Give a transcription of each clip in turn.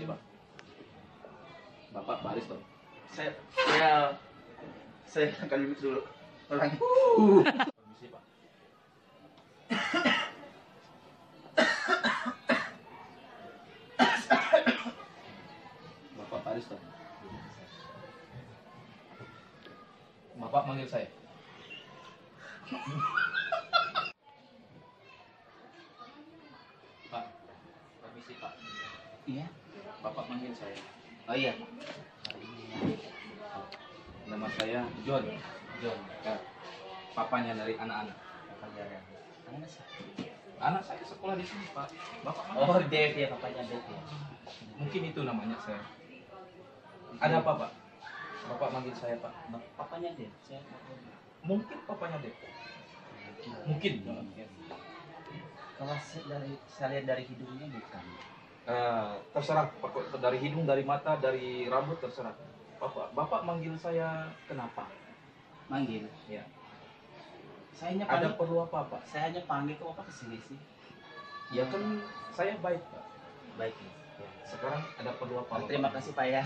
Permisi Pak. Bapak baris dong. Saya saya saya akan duduk dulu. Ulangi. Permisi Pak. Bapak baris dong. Bapak manggil saya. Pak, permisi Pak. Iya. Bapak manggil saya. Oh iya. Nama saya John. John. Ya, papanya dari anak-anak. Papanya ada. Mana sih? Anak saya sekolah di sini, Pak. Bapak manggil Oh. Dev ya, papanya Dev ya. Mungkin itu namanya saya. Ada apa, Pak? Bapak manggil saya, Pak. Papanya Dev. Saya Mungkin papanya deh. Mungkin. kalau saya dari saya lihat dari hidungnya bukan. Eh, terserah. Dari hidung, dari mata, dari rambut terserah. Bapak, Bapak manggil saya kenapa? Manggil. Ya. Saya hanya Ada panggil, perlu apa, Pak? saya hanya panggil kok apa ke sini sih? Ya kan saya baik, Pak. Baik. Ya. Sekarang ada perlu apa? Terima Bapak? kasih Pak ya.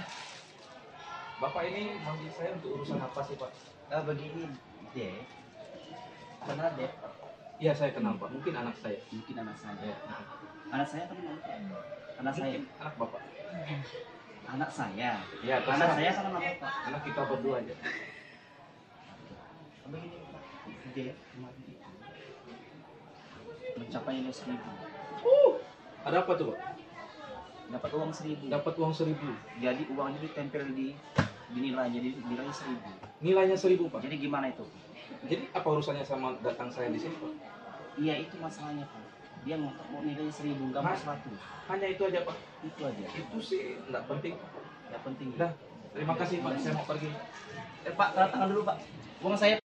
Bapak ini manggil saya untuk urusan apa sih, Pak? Eh, begini, Dev. Kenal Dev? Iya, saya kenal, Pak. Mungkin anak saya. Mungkin anak saya. Ya. Anak saya kenal. Anak saya. Mungkin anak Bapak. Anak saya. Ya, Anak saya sama nama Pak. Anak kita berdua aja. Begini itu mencapai nilai seribu. Ada apa tuh, Pak? Dapat uang seribu. Dapat uang seribu. Jadi uangnya ditempel di di nilainya seribu. Nilainya seribu, Pak. Jadi gimana itu? Jadi apa urusannya sama datang saya di sini, Pak? Iya itu masalahnya Pak. Dia ngotot mau nilainya seribu, nggak mau seratus. Hanya itu aja, Pak. Itu aja. Itu sih nggak penting. Yang penting. Dah, terima kasih, Pak. Saya mau pergi. Eh, Pak, tanda tangan dulu Pak. Uang saya